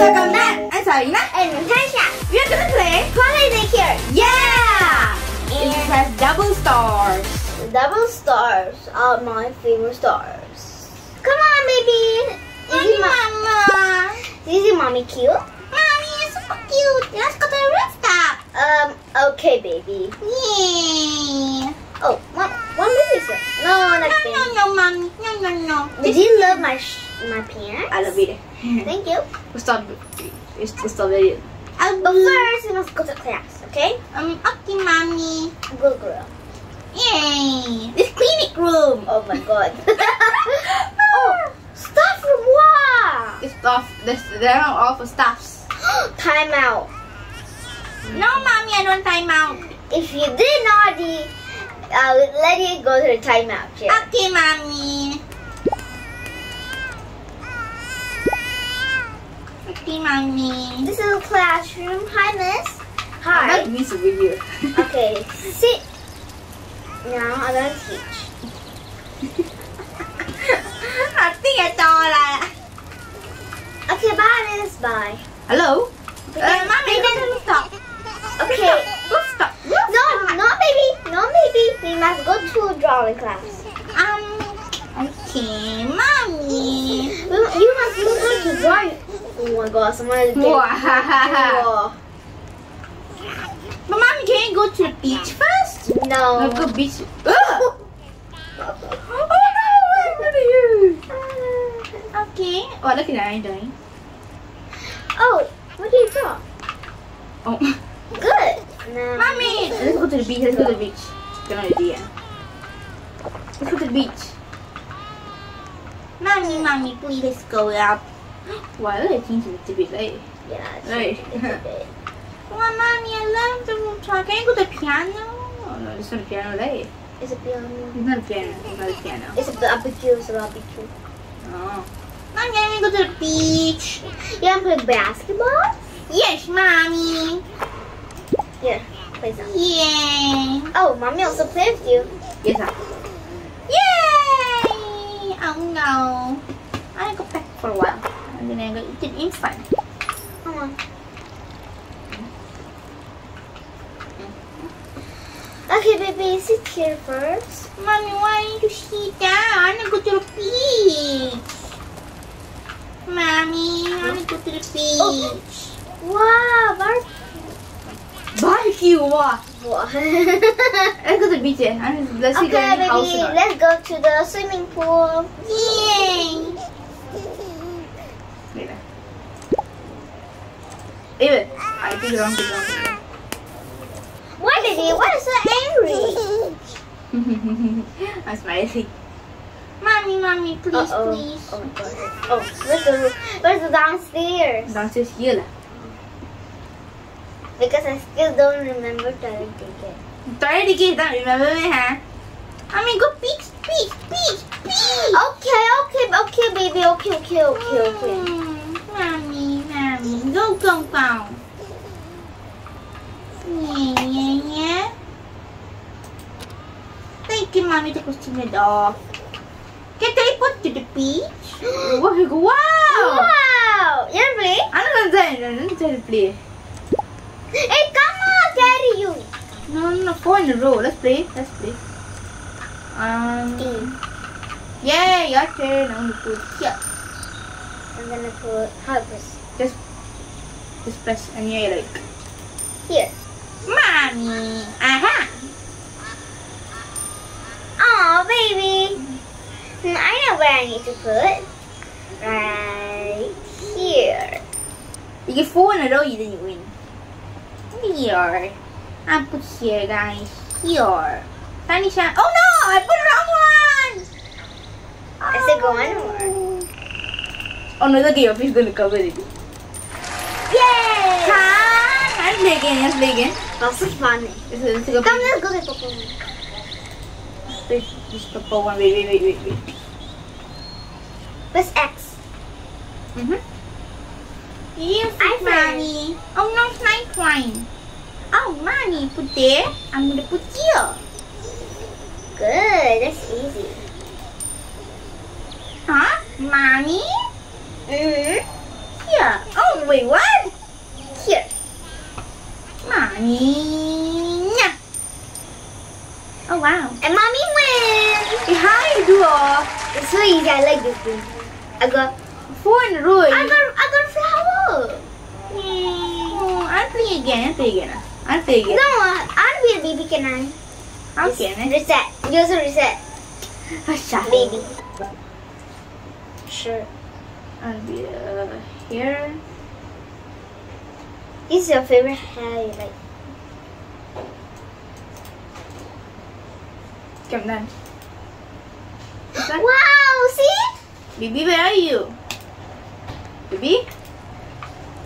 Welcome back. I'm Savena. And Thanisha. We're gonna play. Holiday here. Yeah. And And press double stars. double stars are my favorite stars. Come on, baby. Is it Mama. is it mommy cute? Mommy is so cute. Let's go to the rooftop. Um, okay, baby. Yeah. Oh, what, what is it? No, No, nothing. no, no, mommy. No, no, no. Did you love my my pants? I love it. Thank you. We'll start. It's the strawberry. But first, we must go to class, okay? Um, okay, mommy. Good girl. Yay. This clinic room. Oh my god. oh, stuff from what? It's off. This, they're not all for stuffs. Time out. No, mommy, I don't time out. If you did naughty, I will let you go to the timeout chair. Okay, mommy. Okay, mommy. This is a classroom. Hi, miss. Hi. means a video. Okay, sit. Now I'm gonna teach. I think I saw Okay, bye, miss. Bye. Hello? Okay, Uh, mommy, don't stop. Okay. Don't stop. No, no, baby. No, baby. We must go to drawing class. Um, okay, mommy. We, you must learn to draw. Oh my god, someone is getting Wow. But mommy, can you go to the beach first? No. Let's go beach. Oh no, what are you? Okay. What look at that doing? Oh, what did you draw? Oh. Good. No. Mommy! Let's go to the beach, let's go to the beach. Good idea. Let's go to the beach. Mommy, mommy, please let's go up. Why are you thinking it's a bit late? Yeah, it's, Right. a bit. Well, mommy, I love the rooftop. Can you go to the piano? Oh no, it's not a piano late. It's a piano. It's not a piano. It's not a piano. It's a barbecue. It's a barbecue. Oh. Mommy, can we go to the beach? You want to play basketball? Yes, mommy. Here, play some. Yay. Oh, mommy also plays with you. Yes, sir. Yay! Oh no. I go back for a while. And then I go eat it inside. Come on. Okay, baby, sit here first. Mommy, why didn't you sit down? I want to go to the beach. Mommy, I want to go to the beach. Oh. Wow, bar- Barbecue, what? What? Let's go to the beach. eh? Let's see okay, the house baby, or not. let's go to the swimming pool. Yay! Wait. ah. David, I think wrong, think wrong. Why, baby? Why so angry? I'm smiling. Mommy, mommy, please, Uh-oh. please. Oh my god. Oh, where's the where's the downstairs? Downstairs here. Because I still don't remember telling ticket. Sorry, Dickie, don't remember me, huh? I mean, go beach, beach, beach, beach. Okay, okay, okay, baby. Okay, okay, okay, okay. Mm, mommy, mommy, go, go, go. Yeah, yeah, yeah. Thank you, mommy, to close the door. Can teleport to the beach? wow! wow. You wanna play? Not going to try to play. Hey, come on, carry you. No, no, no, four in a row. Let's play. Let's play. Um. E. Yay, your turn. I'm gonna put here. I'm gonna put harvest Just, just press anywhere you like. here. Mommy. Aha. Oh, baby. I know where I need to put. Right here. You get four in a row, you didn't win. Here. I put here, guys. Here. Tiny shot. Oh no! I put the wrong one. Is it going or? Oh no, the game is gonna cover it. Yay! Huh? Let's play again. Let's play again. That's so funny. Go. Come, let's go to Papa. This purple one. Wait, wait, wait, wait, wait. Press X. Mm-hmm. Yes, I mommy. Oh no, it's my one. Oh, mommy, put there. I'm gonna put here. Good, that's easy. Huh? Mommy? Mm-hmm. Here. Oh, Wait, what? Here. Mommy. Oh wow. And mommy wins. Hey, how you do all? It's so easy. I like this game. I got. Four in a row. I got. I got a flower. Oh, I'll play again. I'll play again. I'll play No. I'll be a baby. Can I? Okay. then. Reset. You also reset. Ah. Baby. Sure. I'll be uh, here. This is your favorite hair. You like. Okay, I'm done. Is that- Wow. See? Baby, where are you? Baby?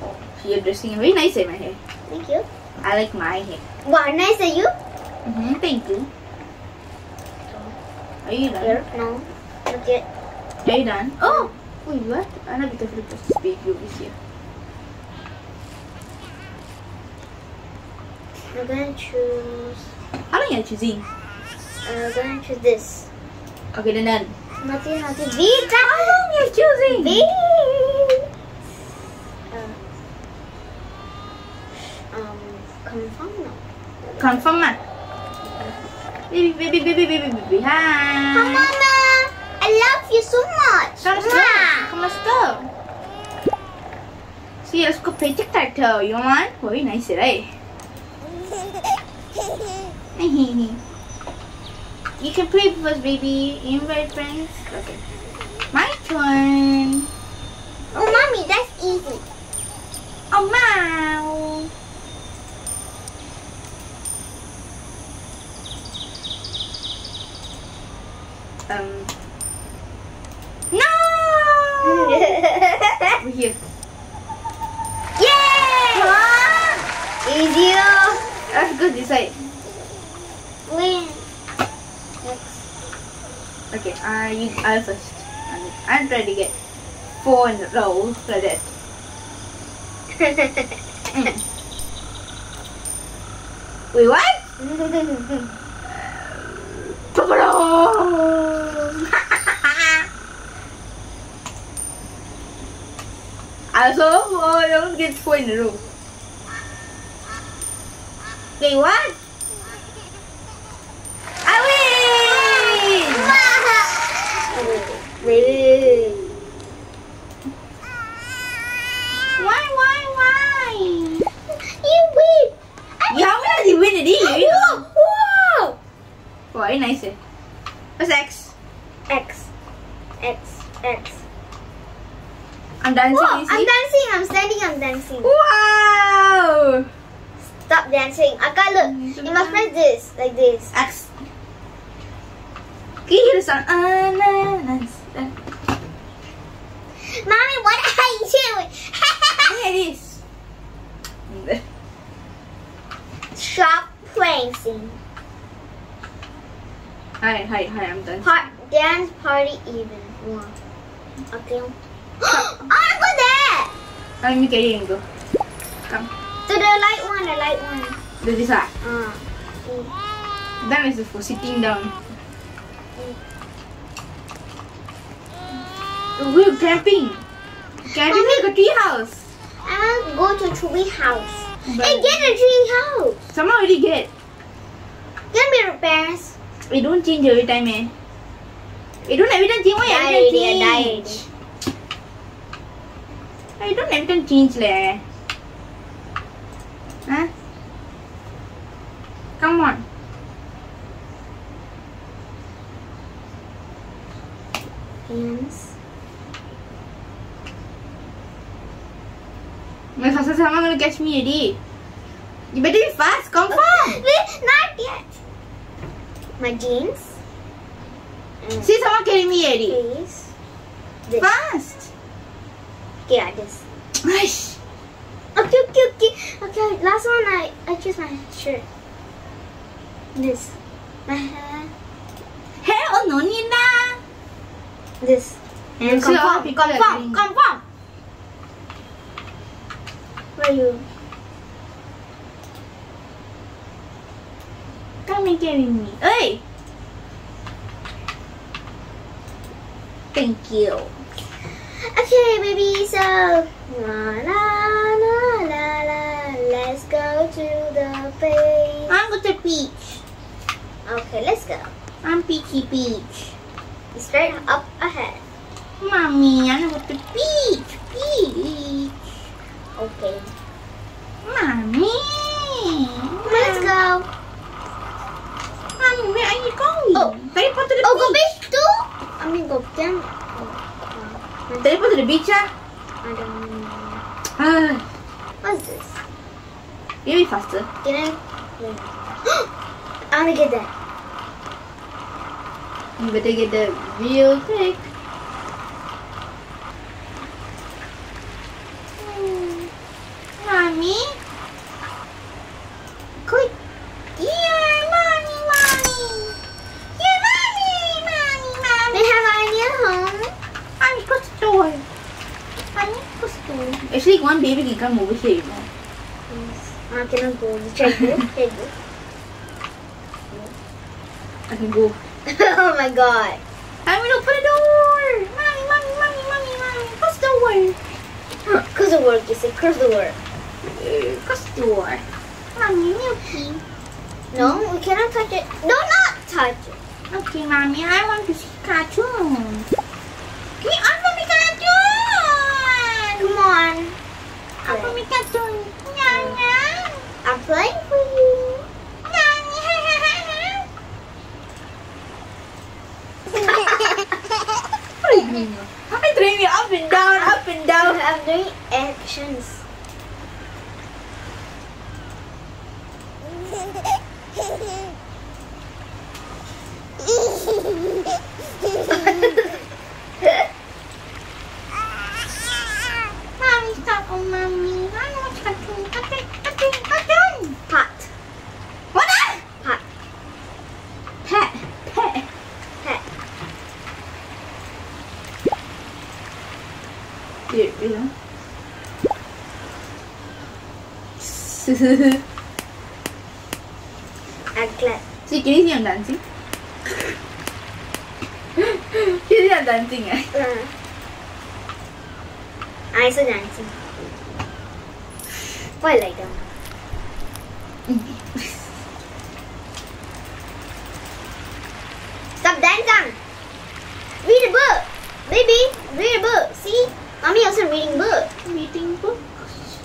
Oh, you're dressing very nice in my hair. Thank you. I like my hair. Wow. Nice are you? Mm-hmm, thank you. Are you done? Here. No. Not yet. Are you done? Oh! Wait, what? I'm not because because this baby over here. I'm gonna choose. How long are you choosing? I'm gonna choose this. Okay, then done. Nothing. Nothing. Beat. How long are you choosing? Beat. Uh, um. Confirm now. Confirm ma. Baby, baby, baby, baby, baby. Hi. Come on, I love you so much. Come, let's go. Come, let's. See, let's go play tic tac toe. You want? Very nice, right? you can play with us, baby. Invite friends. Okay. My turn. Oh, mommy, that's easy. Oh, wow. Um. No! Over here. Yay! Easy. Let's go this side. Win. Okay, you, I'll first. I'm, I'm trying to get four in a row like that. Mm. Wait, what? Ta-da! also, oh, I don't get four in a row. Wait, what? I win! Wait. Why, why, why? You win. You haven't already win it, you? Whoa, whoa. Very nice. eh? What's X? X. X. X. I'm dancing, Whoa, I'm dancing. I'm standing. I'm dancing. Wow! Stop dancing. Aka, look. You must press this. Like this. X. Can you hear the. Mommy, what are you doing? Here it is. Stop prancing. Hi, hi, hi, I'm done. Part dance party even. One. Okay. oh, look at that. Let me carry and go. Come. To the light one. The light one. Do this ah. Uh. That is for sitting down. Oh, we're camping. Camping like a tree house. I want to go to tree house. But- And get a tree house. Someone already get. Can be your parents. We don't change every time, eh? We don't every time change. Why Die every time die change? I don't every time change, leh. Huh? Come on. Hands. My faster someone gonna catch me already. You better be fast. Confirm. Wait, not yet. My jeans. And See someone carry me face. This. Fast. Yeah, this. Nice. Okay, okay, okay. Okay, last one I, I choose my shirt. This. My hair. Hey, oh no need na. This. And confirm, oh, are confirm, confirm. Where you? Come and carry me. Hey! Thank you. Okay, baby, so la la la la la. Let's go to the beach. I'm going to beach. Okay, let's go. I'm Peachy Beach. Straight up ahead. Mommy, I'm going to beach. Beach. Okay. Mommy. Let's go. Mommy, where are you going? Oh. Teleport to the Oh, go beach. beach too? I mean, go down. Oh, Teleport to the beach, ah. I don't know. Ah, What's this? You'll be faster. Can I? Wait. I wanna get that. You better get the real quick. Hmm. Mommy? Click. Yeah, mommy, mommy. Yeah, mommy, mommy, mommy. They have Annie at home. Mommy, close the door. Mommy, close the door. Actually, one baby can come over here, you know. I cannot go. Try go. Try go. I can go. oh my god. Mommy, open the door. Mommy, mommy, mommy, mommy, mommy. Close the door. Close the word, you say. Close the word. Uh, Close the door. Mommy, milky. No, we cannot touch it. No, not touch it. Okay, mommy, I want to see cartoons. Can you open me cartoon? Come on. Open me cartoon. Nyanya. I'm playing for you. Nyanya. What are you doing? I'm throwing you up and down, up and down. I'm doing actions. Mommy, stop, oh mommy. I want to watch cartoon, cartoon, cartoon, cartoon. Pot. What? Pot. Pet, pet. Pet. Here, you know. Aglet. See, can you see I'm dancing? Can you see I'm dancing? Eh? Uh. I also dancing. Why lie down? Stop dancing. Read a book. Baby, read a book. See? Mommy also reading book. Reading books.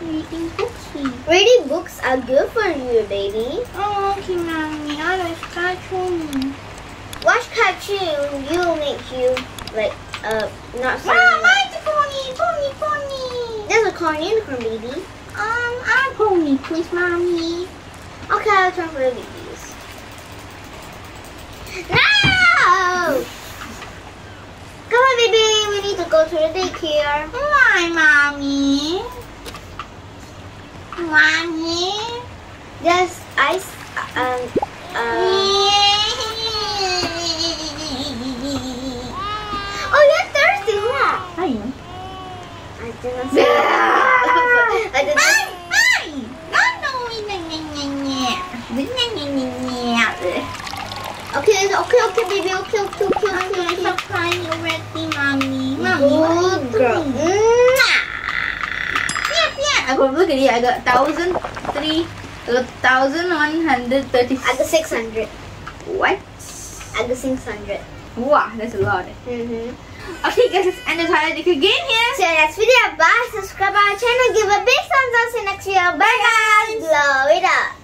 Reading books. Reading books are good for you, baby. Oh, okay, mommy. I like cartoon. Watch cartoon. You will make you like uh not so. Mom, mine's a pony, pony, pony. There's a corn unicorn, baby. Um, I'm a pony, please, mommy. Okay, I'll turn for the babies. No! Come on, baby. We need to go to the daycare. Why, mommy? Mommy? There's ice. Um. Um. Oh, didn't say that. I didn't. No. Okay, okay, okay, baby. Okay, okay, okay, I'm okay. okay. stop crying already, mommy. Mommy, what Good girl. doing? Mwah. Yeah, yeah. I got look at it. I got thousand three, I got thousand one hundred thirty. I got 600. What? I got 600. Wow, that's a lot. Mm-hmm. Okay guys, it's end end the holiday again here. See you next video. Bye. Subscribe our channel. Give a big thumbs up. See you next video. Bye guys. Blow it up.